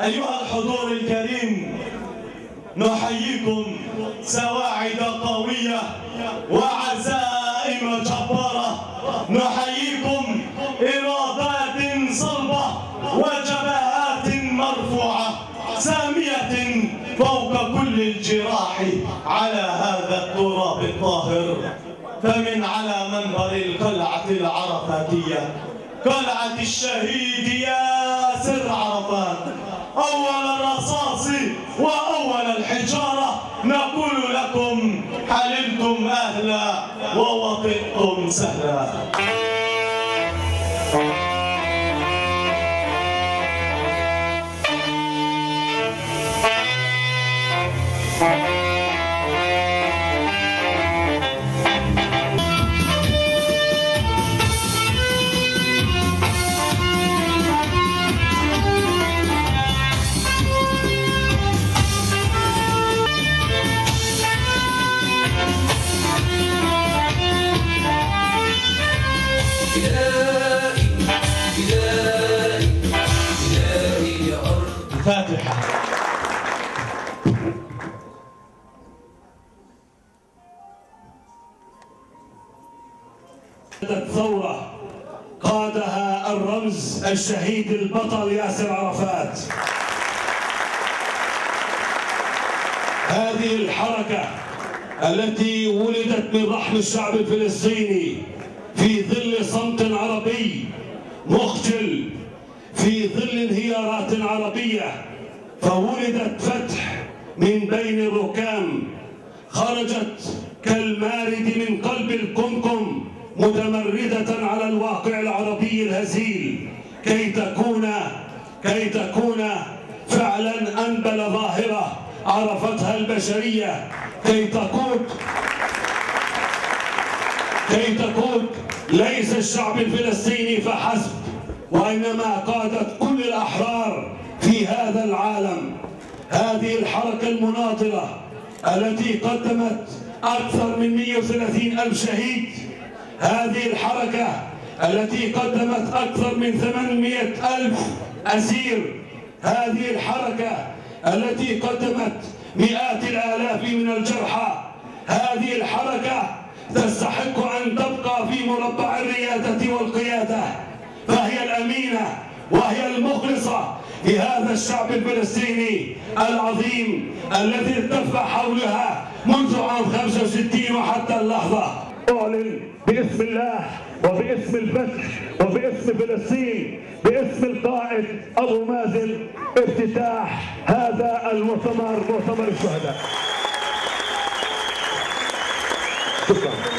أيها الحضور الكريم نحييكم سواعد قوية وعزائم جبارة. نحييكم إرادات صلبة وجبهات مرفوعة سامية فوق كل الجراح على هذا التراب الطاهر. فمن على منبر القلعة العرفاتية قلعة الشهيد ياسر عرفات. أول الرصاص وأول الحجارة نقول لكم حللتم أهلا ووطئتم سهلا. فاتحة ثورة قادها الرمز الشهيد البطل ياسر عرفات. هذه الحركة التي ولدت من رحم الشعب الفلسطيني في ظل صمت عربي مخجل في ظل انهيارات عربية فولدت فتح من بين الركام. خرجت كالمارد من قلب الكمكم متمردة على الواقع العربي الهزيل. كي تكون كي تكون فعلا أنبل ظاهرة عرفتها البشرية. كي تقود كي تقود ليس الشعب الفلسطيني فحسب وإنما قادت كل الأحرار في هذا العالم هذه الحركة المناضلة التي قدمت أكثر من 130 ألف شهيد. هذه الحركة التي قدمت أكثر من 800 ألف أسير. هذه الحركة التي قدمت مئات الآلاف من الجرحى. هذه الحركة تستحق أن تبقى في مربع الريادة والقيادة. فهي الأمينة وهي المخلصة لهذا الشعب الفلسطيني العظيم الذي التف حولها منذ عام 65 وحتى اللحظة. أعلن باسم الله وباسم الفتح وباسم فلسطين باسم القائد أبو مازن افتتاح هذا المؤتمر مؤتمر الشهداء. شكرا.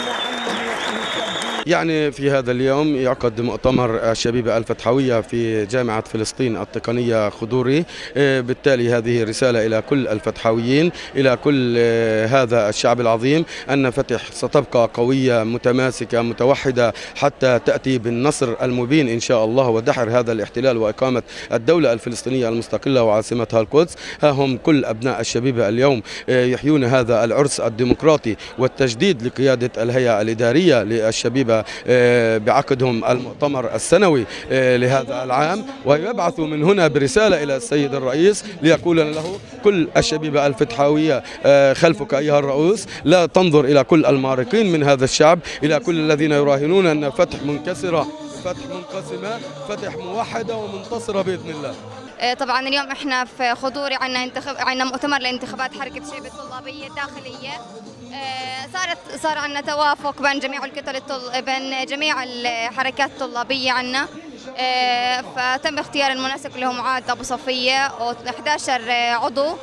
يعني في هذا اليوم يعقد مؤتمر الشبيبة الفتحوية في جامعة فلسطين التقنية خضوري. آه، بالتالي هذه رسالة إلى كل الفتحويين إلى كل آه، هذا الشعب العظيم أن فتح ستبقى قوية متماسكة متوحدة حتى تأتي بالنصر المبين إن شاء الله ودحر هذا الاحتلال وإقامة الدولة الفلسطينية المستقلة وعاصمتها القدس. ها هم كل أبناء الشبيبة اليوم آه، يحيون هذا العرس الديمقراطي والتجديد لقيادة الهيئة الإدارية للشبيبة بعقدهم المؤتمر السنوي آه، لهذا العام ويبعث من هنا برسالة إلى السيد الرئيس ليقول له كل الشبيبة الفتحاوية آه، خلفك أيها الرؤوس لا تنظر إلى كل المارقين من هذا الشعب إلى كل الذين يراهنون أن فتح منكسرة فتح منقسمة فتح موحدة ومنتصرة بإذن الله. آه، طبعا اليوم إحنا في خضوري عندنا انتخاب عندنا مؤتمر لانتخابات حركة الشباب الطلابية الداخلية. آه، صارت صار عندنا توافق بين جميع الكتل. بين جميع الحركات الطلابية عندنا آه، فتم اختيار المنسق اللي هو معاذ أبو صفية و11 عضو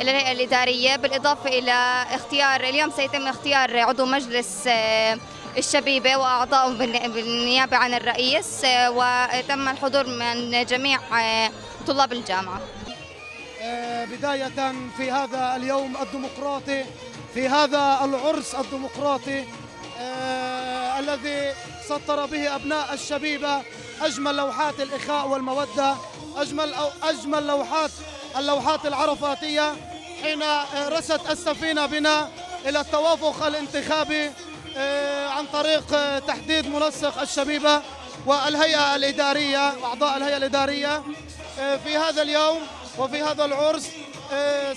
الهيئه الإدارية بالإضافة إلى اختيار اليوم سيتم اختيار عضو مجلس آه، الشبيبة بالن- بالنيابة عن الرئيس آه، وتم الحضور من جميع طلاب الجامعة بداية في هذا اليوم الديمقراطي في هذا العرس الديمقراطي آه، الذي سطر به أبناء الشبيبة أجمل لوحات الإخاء والمودة أجمل أو أجمل لوحات اللوحات العرفاتية حين رست السفينة بنا إلى التوافق الانتخابي آه، عن طريق تحديد منسق الشبيبة والهيئة الإدارية وأعضاء الهيئة الإدارية آه، في هذا اليوم وفي هذا العرس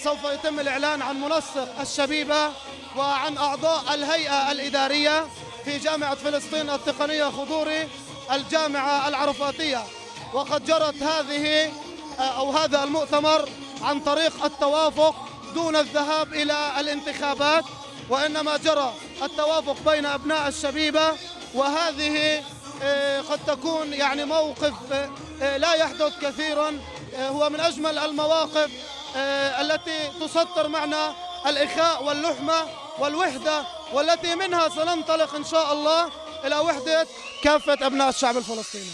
سوف يتم الإعلان عن منسق الشبيبة وعن أعضاء الهيئة الإدارية في جامعة فلسطين التقنية خضوري الجامعة العرفاتية. وقد جرت هذه آه، أو هذا المؤتمر عن طريق التوافق دون الذهاب إلى الانتخابات وإنما جرى التوافق بين أبناء الشبيبة. وهذه آه، قد تكون يعني موقف آه، لا يحدث كثيرا هو من أجمل المواقف التي تسطر معنى الإخاء واللحمة والوحدة والتي منها سننطلق إن شاء الله إلى وحدة كافة أبناء الشعب الفلسطيني.